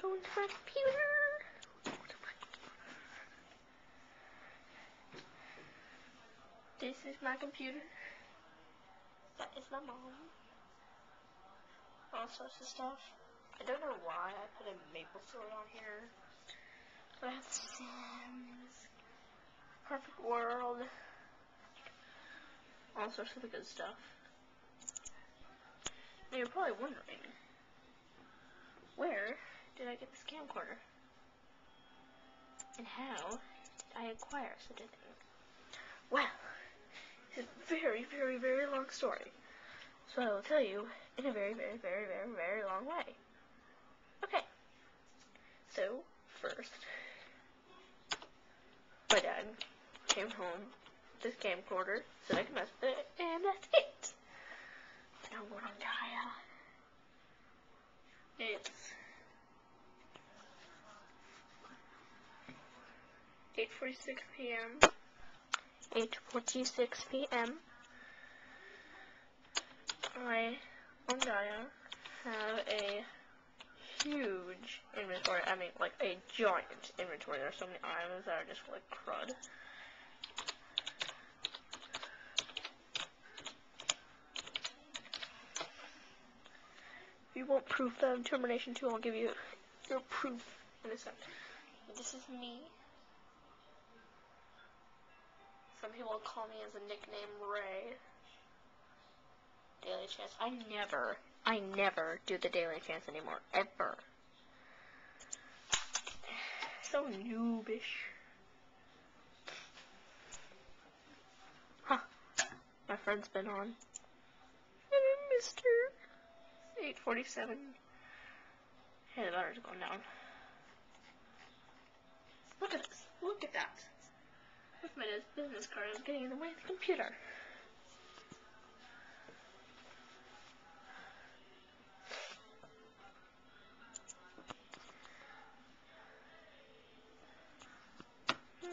going to my computer. This is my computer. That is my mom. All sorts of stuff. I don't know why I put a maple sword on here. But I have Sims. Perfect World. All sorts of good stuff. Now you're probably wondering, where did I get this camcorder? And how did I acquire such a thing? Well, it's a very, very, very long story. So I will tell you in a very, very, very, very, very long way. Okay. So, first, my dad came home with this camcorder so I can mess with it, and that's it. Now I'm Gaia. It's 8.46 p.m. 8.46 p.m. I, on Gaia, have a huge inventory. I mean, like a giant inventory. There are so many items that are just like crud. If you want proof that I'm Termination 2, I'll give you your proof in a second. This is me. Some people call me as a nickname Ray. Daily Chance. I never, I never do the Daily Chance anymore. Ever. So noobish. Huh. My friend's been on. Missed 847. Hey, the battery's going down. Look at this. Look at that. With my business card is getting in the way of the computer. Hmm.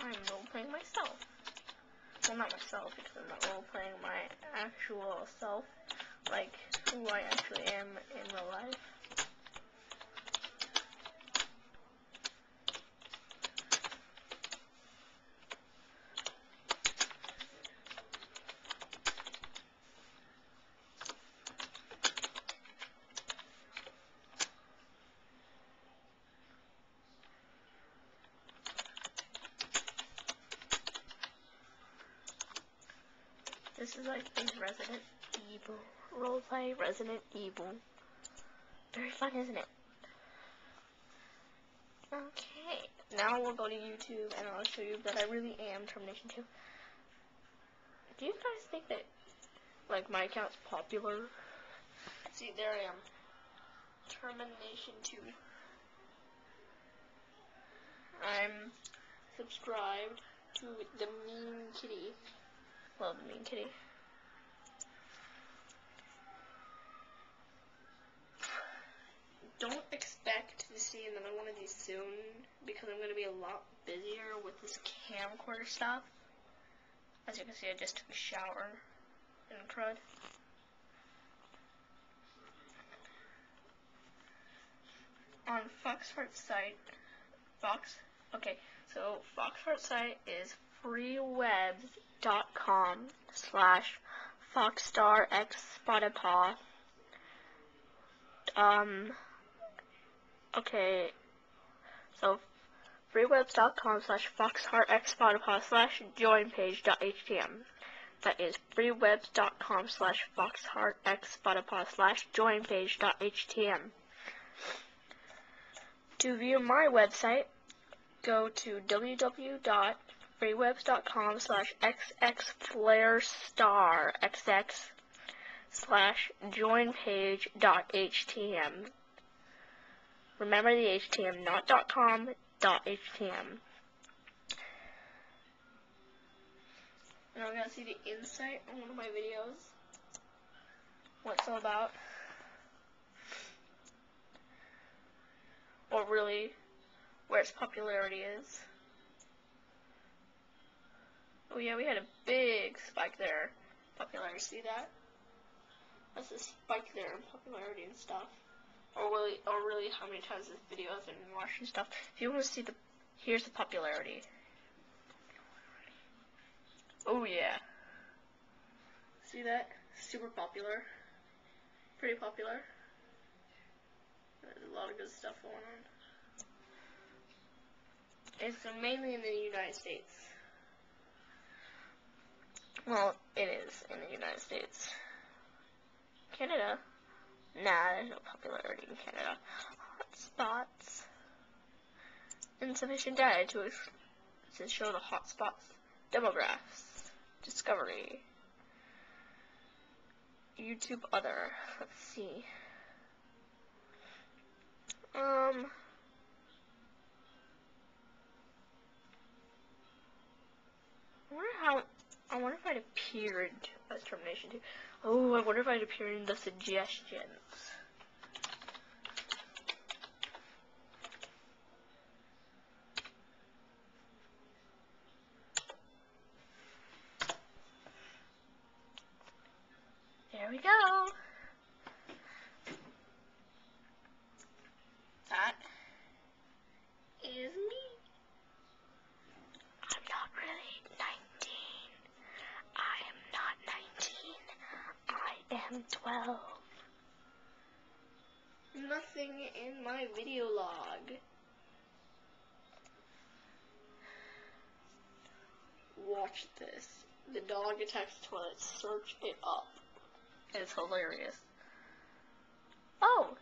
I'm role playing myself. Well, not myself, because I'm not role playing my actual self, like who I actually am in real life. This is like a Resident Evil roleplay. Resident Evil. Very fun, isn't it? Okay, now we'll go to YouTube and I'll show you that I really am Termination 2. Do you guys think that, like, my account's popular? See, there I am. Termination 2. I'm subscribed to the Mean Kitty. Love the Mean Kitty. Don't expect to see another one of these soon because I'm going to be a lot busier with this camcorder stuff. As you can see, I just took a shower in crud. On Foxheart's site, Fox, okay, so Foxheart's site is freewebs.com slash foxstarxspotedpaw. Um, okay, so freewebs.com slash foxheartxspotedpaw slash joinpage.htm. That is freewebs.com slash foxheartxspotedpaw slash joinpage.htm. To view my website, go to www.freewebs.com slash xxflarestar xx slash joinpage.htm. Remember the HTM, not .com, .htm. Now we're going to see the insight on one of my videos. What it's all about. Or really, where its popularity is. Oh yeah, we had a big spike there. Popularity, see that? That's a spike there in popularity and stuff. Or really, or really how many times this video has been watched and stuff. If you want to see the, here's the popularity. Oh yeah. See that? Super popular. Pretty popular. There's a lot of good stuff going on. It's mainly in the United States. Well, it is in the United States. Canada? Nah, there's no popularity in Canada. Hotspots. Insufficient data to, to show the hotspots. Demographics. Discovery. YouTube other. Let's see. Um. I wonder how. I wonder if I'd appeared as uh, Termination 2. Oh, I wonder if I'd appear in the suggestions. There we go. 2012. Nothing in my video log. Watch this. The dog attacks the toilet. Search it up. It's hilarious. Oh!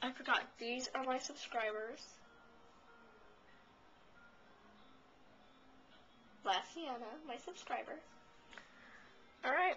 I forgot. These are my subscribers. Lassiana, my subscriber. Alright.